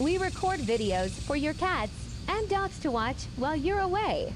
We record videos for your cats and dogs to watch while you're away.